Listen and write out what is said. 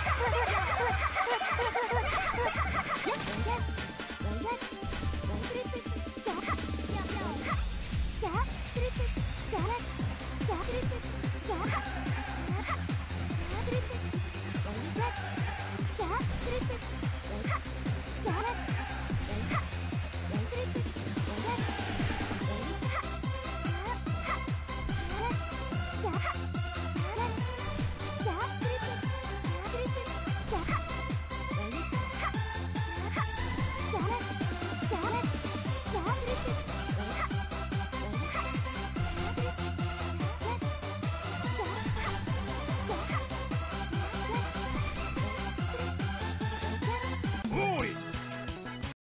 Ha ha ha ha!